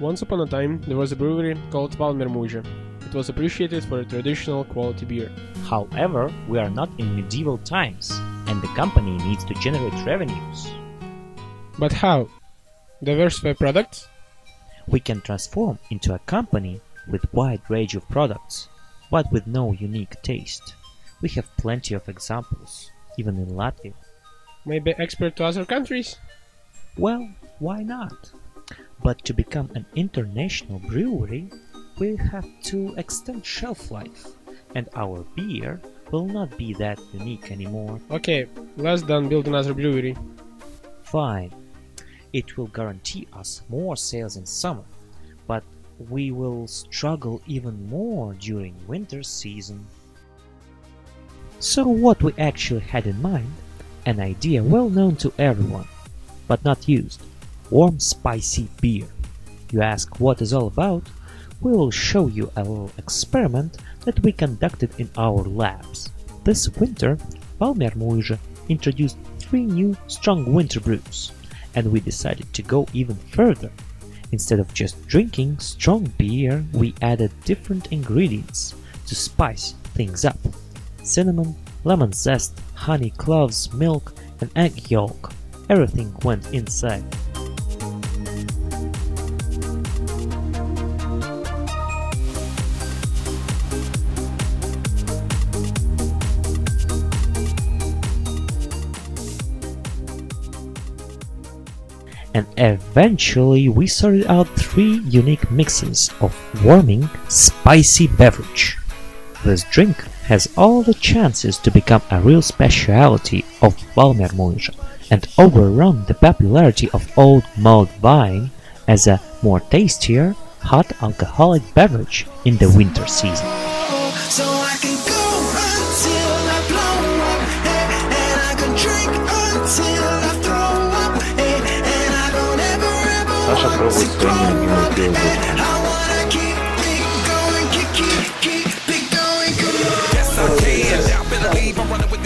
Once upon a time, there was a brewery called Valmiermuiža. It was appreciated for a traditional quality beer. However, we are not in medieval times, and the company needs to generate revenues. But how? Diversify products? We can transform into a company with wide range of products, but with no unique taste. We have plenty of examples, even in Latvia. Maybe export to other countries? Well, why not? But to become an international brewery, we have to extend shelf life, and our beer will not be that unique anymore. Okay, let's then build another brewery. Fine. It will guarantee us more sales in summer, but we will struggle even more during winter season. So what we actually had in mind, an idea well known to everyone, but not used. Warm spicy beer. You ask what is all about? We will show you a little experiment that we conducted in our labs. This winter, Valmiermuiža introduced three new strong winter brews, and we decided to go even further. Instead of just drinking strong beer, we added different ingredients to spice things up. Cinnamon, lemon zest, honey, cloves, milk, and egg yolk. Everything went inside. And eventually we sorted out three unique mixes of warming, spicy beverage. This drink has all the chances to become a real specialty of Valmiermuiža and overrun the popularity of old mulled wine as a more tastier, hot alcoholic beverage in the winter season. So Наша правоохранительная деятельность. I'm running with